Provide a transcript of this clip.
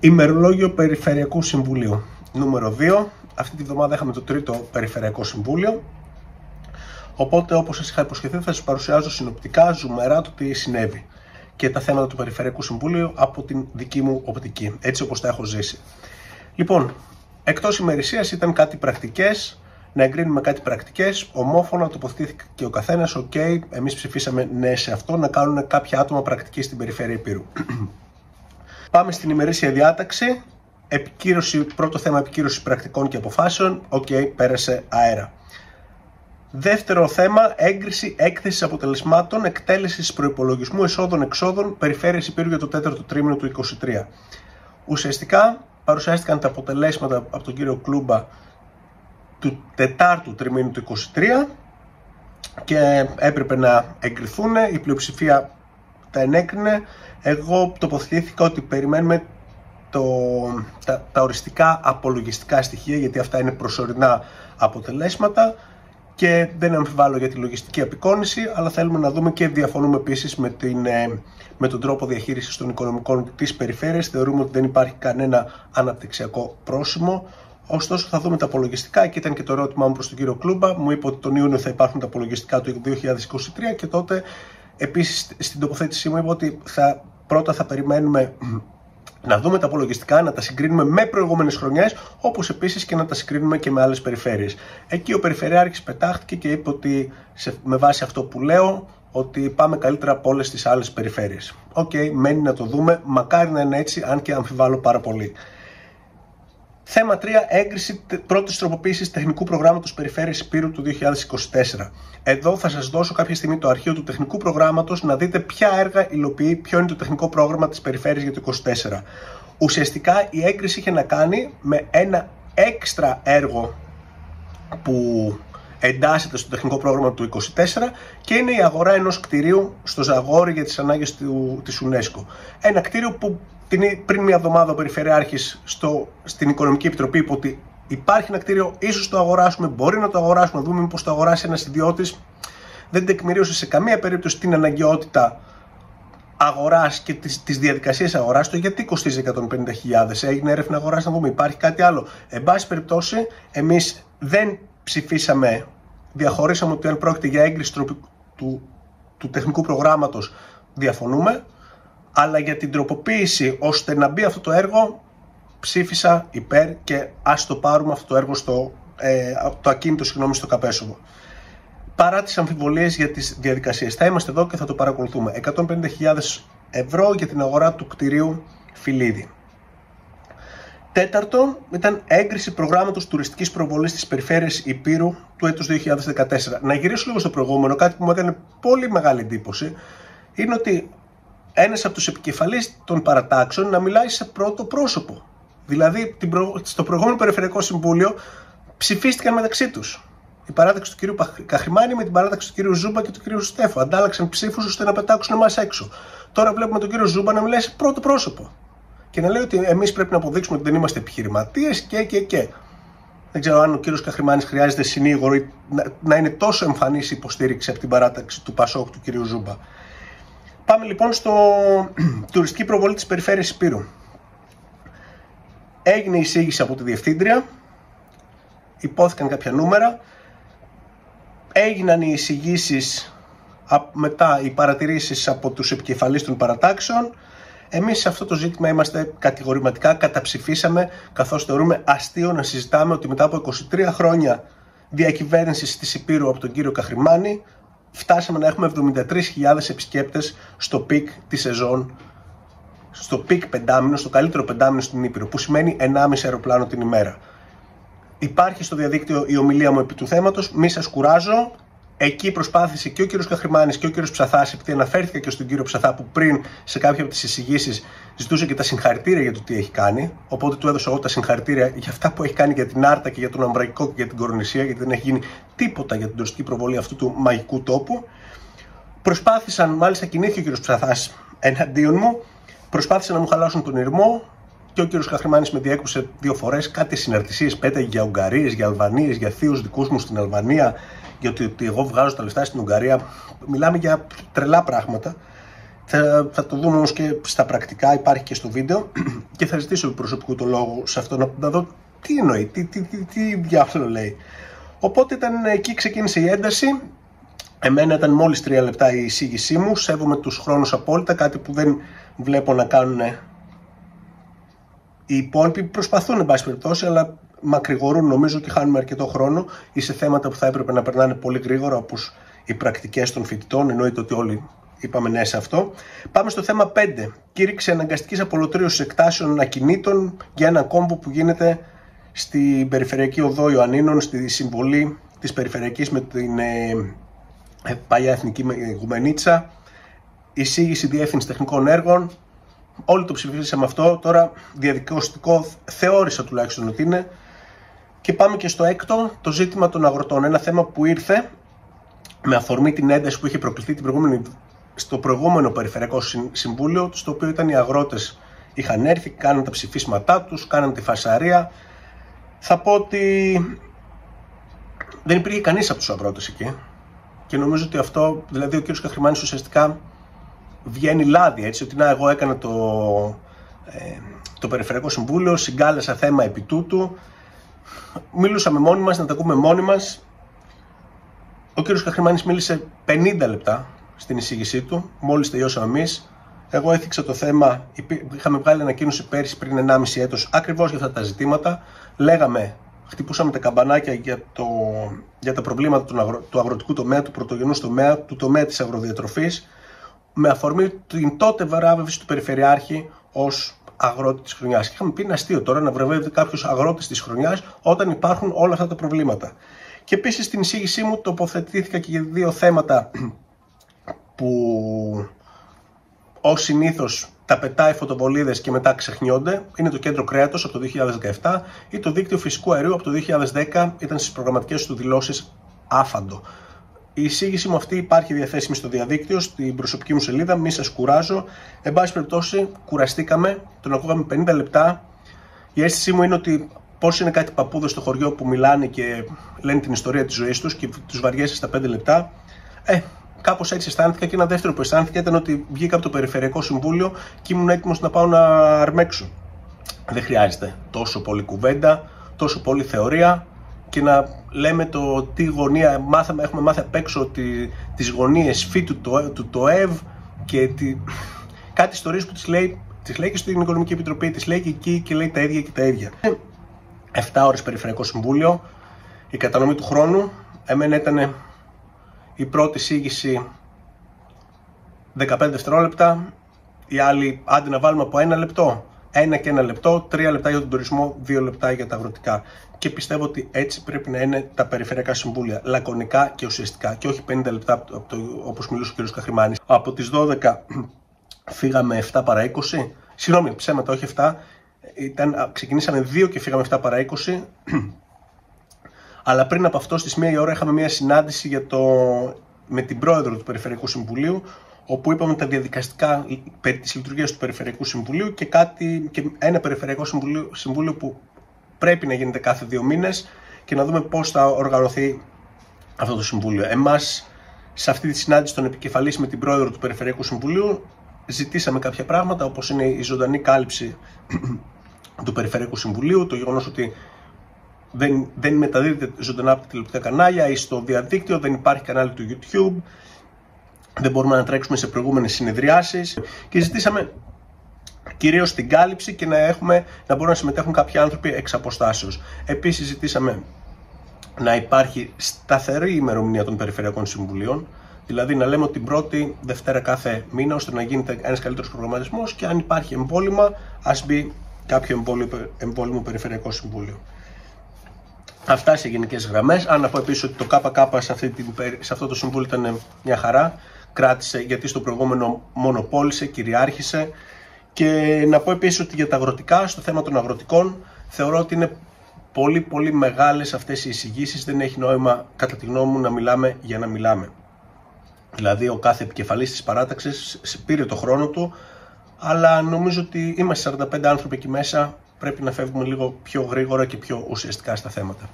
Ημερολόγιο Περιφερειακού Συμβουλίου. Νούμερο 2. Αυτή τη βδομάδα είχαμε το τρίτο Περιφερειακό Συμβούλιο. Οπότε, όπως σας είχα υποσχεθεί, θα σας παρουσιάζω συνοπτικά, ζουμερά το τι συνέβη και τα θέματα του Περιφερειακού Συμβούλιου από την δική μου οπτική, έτσι όπως τα έχω ζήσει. Λοιπόν, εκτός ημερησίας ήταν κάτι πρακτικές, να εγκρίνουμε κάτι πρακτικές. Ομόφωνα τοποθετήθηκε και ο καθένας. OK, okay, εμείς ψηφίσαμε ναι σε αυτό, να κάνουν κάποια άτομα πρακτική στην περιφέρεια Ηπείρου. Πάμε στην ημερήσια διάταξη. Επικύρωση, πρώτο θέμα επικύρωση πρακτικών και αποφάσεων. OK, okay, πέρασε αέρα. Δεύτερο θέμα, έγκριση έκθεσης αποτελεσμάτων εκτέλεσης προϋπολογισμού εσόδων-εξόδων περιφέρειας Ηπείρου για το τέταρτο τρίμηνο του 2023. Ουσιαστικά παρουσιάστηκαν τα αποτελέσματα από τον κύριο Κλούμπα του τετάρτου τριμήνου του 2023 και έπρεπε να εγκριθούν. Η πλειοψηφία τα ενέκρινε. Εγώ τοποθετήθηκα ότι περιμένουμε το, τα, τα οριστικά απολογιστικά στοιχεία γιατί αυτά είναι προσωρινά αποτελέσματα και δεν αμφιβάλλω για τη λογιστική απεικόνηση, αλλά θέλουμε να δούμε και διαφωνούμε επίσης με, την, ε, με τον τρόπο διαχείρισης των οικονομικών της περιφέρειας. Θεωρούμε ότι δεν υπάρχει κανένα αναπτυξιακό πρόσημο. Ωστόσο, θα δούμε τα απολογιστικά και ήταν και το ερώτημά μου προς τον κύριο Κλούμπα. Μου είπε ότι τον Ιούνιο θα υπάρχουν τα απολογιστικά του 2023 και τότε επίσης στην τοποθέτησή μου είπε ότι θα, πρώτα θα περιμένουμε να δούμε τα απολογιστικά, να τα συγκρίνουμε με προηγούμενες χρονιές, όπως επίσης και να τα συγκρίνουμε και με άλλες περιφέρειες. Εκεί ο Περιφερειάρχης πετάχτηκε και είπε ότι σε, με βάση αυτό που λέω, ότι πάμε καλύτερα από όλες τις άλλες περιφέρειες. OK, okay, μένει να το δούμε. Μακάρι να είναι έτσι, αν και αμφιβάλλω πάρα πολύ. Θέμα 3. Έγκριση πρώτης τροποποίησης τεχνικού προγράμματος Περιφέρειας Ηπείρου του 2024. Εδώ θα σας δώσω κάποια στιγμή το αρχείο του τεχνικού προγράμματος να δείτε ποια έργα υλοποιεί, ποιο είναι το τεχνικό πρόγραμμα της Περιφέρειας για το 2024. Ουσιαστικά η έγκριση είχε να κάνει με ένα έξτρα έργο που εντάσσεται στο τεχνικό πρόγραμμα του 2024 και είναι η αγορά ενός κτηρίου στο Ζαγόρι για τις ανάγκες του, της UNESCO. Ένα κτίριο που την, πριν μια εβδομάδα ο Περιφερειάρχης στο, στην Οικονομική Επιτροπή είπε ότι υπάρχει ένα κτίριο, ίσως το αγοράσουμε, μπορεί να το αγοράσουμε, να δούμε μήπως το αγοράσει ένας ιδιώτης. Δεν τεκμηρίωσε σε καμία περίπτωση την αναγκαιότητα αγοράς και τη τις διαδικασία αγοράς, το γιατί κοστίζει 150.000. Έγινε έρευνα αγοράς, να δούμε, υπάρχει κάτι άλλο. Εν πάση περιπτώσει, εμείς δεν ψηφίσαμε, διαχωρίσαμε ότι αν πρόκειται για έγκριση του, του, του τεχνικού προγράμματος, διαφωνούμε αλλά για την τροποποίηση ώστε να μπει αυτό το έργο ψήφισα υπέρ και ας το πάρουμε αυτό το έργο στο, ε, το ακίνητο συγγνώμη στο Καπέσοβο. Παρά τις αμφιβολίες για τις διαδικασίες. Θα είμαστε εδώ και θα το παρακολουθούμε. 150.000 ευρώ για την αγορά του κτηρίου Φιλίδη. Τέταρτο ήταν έγκριση προγράμματος τουριστικής προβολής της περιφέρειας Υπήρου του έτους 2014. Να γυρίσω λίγο στο προηγούμενο, κάτι που μου έκανε πολύ μεγάλη εντύπωση, είναι ότι ένας από τους επικεφαλείς των παρατάξεων να μιλάει σε πρώτο πρόσωπο. Δηλαδή, στο προηγούμενο Περιφερειακό Συμβούλιο ψηφίστηκαν μεταξύ τους. Η παράταξη του κ. Καχριμάνη με την παράταξη του κ. Ζούμπα και του κ. Στέφου. Αντάλλαξαν ψήφους ώστε να πετάξουν εμάς έξω. Τώρα βλέπουμε τον κ. Ζούμπα να μιλάει σε πρώτο πρόσωπο. Και να λέει ότι εμείς πρέπει να αποδείξουμε ότι δεν είμαστε επιχειρηματίες και, και, και. Δεν ξέρω αν ο κ. Καχριμάνης χρειάζεται συνήγορο να, να είναι τόσο εμφανής υποστήριξη από την παράταξη του ΠΑΣΟΚ του κ. Ζούμπα. Πάμε λοιπόν στο τουριστική προβολή της περιφέρειας Υπήρου. Έγινε η εισήγηση από τη Διευθύντρια, υπόθηκαν κάποια νούμερα, έγιναν οι εισηγήσεις μετά οι παρατηρήσεις από τους επικεφαλείς των παρατάξεων. Εμείς σε αυτό το ζήτημα είμαστε κατηγορηματικά, καταψηφίσαμε, καθώς θεωρούμε αστείο να συζητάμε ότι μετά από 23 χρόνια διακυβέρνησης της Υπήρου από τον κύριο Καχρημάνη, φτάσαμε να έχουμε 73.000 επισκέπτες στο peak της σεζόν, στο peak πεντάμηνο, στο καλύτερο πεντάμηνο στην Ήπειρο, που σημαίνει 1,5 αεροπλάνο την ημέρα. Υπάρχει στο διαδίκτυο η ομιλία μου επί του θέματος, μη σας κουράζω, Εκεί προσπάθησε και ο κύριος Καχριμάνης και ο κύριος Ψαθάς, επειδή αναφέρθηκα και στον κύριο Ψαθά που πριν σε κάποια από τις εισηγήσεις ζητούσε και τα συγχαρητήρια για το τι έχει κάνει. Οπότε του έδωσα εγώ τα συγχαρητήρια για αυτά που έχει κάνει για την Άρτα και για τον Αμβρακικό και για την Κορονησία, γιατί δεν έχει γίνει τίποτα για την τουριστική προβολή αυτού του μαγικού τόπου. Προσπάθησαν, μάλιστα κινήθηκε ο κύριος Ψαθάς εναντίον μου, προσπάθησαν να μου χαλάσουν τον ήρμο και ο κύριος Καχρημάνη με διέκουσε δύο φορές κάτι συναρτησίες πέταγε για Ουγγαρίες, για Αλβανίες, για θείους δικούς μου στην Αλβανία, γιατί ότι εγώ βγάζω τα λεφτά στην Ουγγαρία. Μιλάμε για τρελά πράγματα. Θα, θα το δούμε όμως και στα πρακτικά, υπάρχει και στο βίντεο και θα ζητήσω προσωπικού το λόγο σε αυτό να, να δω τι εννοεί, τι, τι, τι, τι διάφορο λέει. Οπότε ήταν εκεί ξεκίνησε η ένταση. Εμένα ήταν μόλις τρία λεπτά η εισήγησή μου, σέβομαι τους χρόνους απόλυτα, κάτι που δεν βλέπω να κάνουν οι υπόλοιποι. Προσπαθούν, εν πάση περιπτώσει, αλλά μακρηγορούν νομίζω και χάνουμε αρκετό χρόνο ή σε θέματα που θα έπρεπε να περνάνε πολύ γρήγορα, όπως οι πρακτικές των φοιτητών, εννοείται ότι όλοι είπαμε ναι σε αυτό. Πάμε στο θέμα 5. Κήρυξη αναγκαστικής απολωτρίωσης εκτάσεων ακινήτων για ένα κόμπο που γίνεται στην Περιφερειακή Οδό Ιωαννίνων, στη συμβολή της Περιφερειακής με την ε, ε Παλιά Εθνική Γουμενίτσα, εισήγηση διεύθυνση τεχνικών έργων. Όλοι το ψηφίσαμε αυτό. Τώρα διαδικαστικό θεώρησα τουλάχιστον ότι είναι. Και πάμε και στο έκτο, το ζήτημα των αγροτών. Ένα θέμα που ήρθε με αφορμή την ένταση που είχε προκληθεί την προηγούμενη, στο προηγούμενο Περιφερειακό Συμβούλιο, στο οποίο ήταν οι αγρότες είχαν έρθει, κάναν τα ψηφίσματά τους, κάναν τη φασαρία. Θα πω ότι δεν υπήρχε κανείς από τους αγρότες εκεί και νομίζω ότι αυτό, δηλαδή ο κύριος Καχρημάνης ουσιαστικά βγαίνει λάδι, έτσι, ότι να εγώ έκανα το, ε, το Περιφερειακό Συμβούλιο, συγκάλεσα θέμα επί τούτου, μιλούσαμε μόνοι μας, να τα ακούμε μόνοι μας, ο κύριος Καχρημάνης μίλησε 50 λεπτά στην εισήγησή του, μόλις τελειώσαμε εμείς. Εγώ έθιξα το θέμα, είχαμε βγάλει ανακοίνωση πέρυσι πριν 1,5 έτος ακριβώς για αυτά τα ζητήματα. Λέγαμε, χτυπούσαμε τα καμπανάκια για, το, για τα προβλήματα του, αγρο, του αγροτικού τομέα, του πρωτογενούς τομέα, του τομέα της αγροδιατροφής, με αφορμή την τότε βαράβευση του Περιφερειάρχη ως αγρότη της χρονιάς. Και είχαμε πει ένα αστείο τώρα να βραβεύεται κάποιος αγρότης της χρονιάς όταν υπάρχουν όλα αυτά τα προβλήματα. Και επίσης στην εισήγησή μου τοποθετήθηκα και για δύο θέματα που ως συνήθως τα πετάει φωτοβολίδες και μετά ξεχνιόνται. Είναι το κέντρο κρέατος από το 2017 ή το δίκτυο φυσικού αερίου από το 2010 ήταν στις προγραμματικές του δηλώσεις άφαντο. Η εισήγηση μου αυτή υπάρχει διαθέσιμη στο διαδίκτυο, στην προσωπική μου σελίδα. Μη σας κουράζω. Εν πάση περιπτώσει, κουραστήκαμε, τον ακούγαμε 50 λεπτά. Η αίσθησή μου είναι ότι πώς είναι κάτι παππούδες στο χωριό που μιλάνε και λένε την ιστορία της ζωής τους και τους βαριέσαι στα 5 λεπτά. Ε, κάπως έτσι αισθάνθηκα και ένα δεύτερο που αισθάνθηκα ήταν ότι βγήκα από το Περιφερειακό Συμβούλιο και ήμουν έτοιμος να πάω να αρμέξω. Δεν χρειάζεται τόσο πολύ κουβέντα, τόσο πολύ θεωρία και να λέμε το τι γωνία μάθαμε, έχουμε μάθει απ' έξω ότι, τις γωνίες φύ του, το, του ΤΟΕΒ και τη, κάτι ιστορίες που τις λέει, τις λέει και στην Οικονομική Επιτροπή, τις λέει και εκεί και λέει τα ίδια και τα ίδια. 7 ώρες Περιφερειακό Συμβούλιο, η κατανομή του χρόνου, εμένα ήταν η πρώτη εισήγηση 15 δευτερόλεπτα, η άλλη άντε να βάλουμε από ένα λεπτό, ένα και ένα λεπτό, τρία λεπτά για τον τουρισμό, δύο λεπτά για τα αγροτικά. Και πιστεύω ότι έτσι πρέπει να είναι τα περιφερειακά συμβούλια, λακωνικά και ουσιαστικά και όχι 50 λεπτά από το, όπως μιλούσε ο κ. Καχρημάνης. Από τις 12 φύγαμε 7 παρά 20, συγγνώμη ψέματα όχι 7, ήταν, ξεκινήσαμε 2 και φύγαμε 7 παρά 20, αλλά πριν από αυτό στις 1 η ώρα είχαμε μια συνάντηση για το, με την πρόεδρο του Περιφερειακού Συμβουλίου, όπου είπαμε τα διαδικαστικά περί της λειτουργίας του Περιφερειακού Συμβουλίου και, κάτι, και ένα Περιφερειακό Συμβουλίο, Συμβούλιο που πρέπει να γίνεται κάθε δύο μήνες και να δούμε πώς θα οργανωθεί αυτό το Συμβούλιο. Εμάς, σε αυτή τη συνάντηση των επικεφαλής με την πρόεδρο του Περιφερειακού Συμβουλίου, ζητήσαμε κάποια πράγματα, όπως είναι η ζωντανή κάλυψη του Περιφερειακού Συμβουλίου, το γεγονός ότι δεν, δεν μεταδίδεται ζωντανά από τα τηλεοπτικά κανάλια ή στο διαδίκτυο, δεν υπάρχει κανάλι του YouTube, δεν μπορούμε να τρέξουμε σε προηγούμενες συνεδριάσεις και ζητήσαμε κυρίως την κάλυψη και να, έχουμε, να μπορούν να συμμετέχουν κάποιοι άνθρωποι εξ αποστάσεως. Επίσης ζητήσαμε να υπάρχει σταθερή ημερομηνία των Περιφερειακών Συμβουλίων, δηλαδή να λέμε ότι την πρώτη Δευτέρα κάθε μήνα, ώστε να γίνεται ένας καλύτερος προγραμματισμός και αν υπάρχει εμβόλυμα, ας μπει κάποιο εμβόλυμο Περιφερειακό Συμβούλιο. Αυτά σε γενικές γραμμές. Αν να πω επίσης ότι το ΚΚ σε, αυτή την, σε αυτό το συμβούλιο ήταν μια χαρά κράτησε γιατί στο προηγούμενο μονοπόλησε, κυριάρχησε και να πω επίσης ότι για τα αγροτικά, στο θέμα των αγροτικών θεωρώ ότι είναι πολύ πολύ μεγάλες αυτές οι εισηγήσεις, δεν έχει νόημα κατά τη γνώμη μου να μιλάμε για να μιλάμε. Δηλαδή ο κάθε επικεφαλής της παράταξης πήρε το χρόνο του, αλλά νομίζω ότι είμαστε 45 άνθρωποι εκεί μέσα, πρέπει να φεύγουμε λίγο πιο γρήγορα και πιο ουσιαστικά στα θέματα.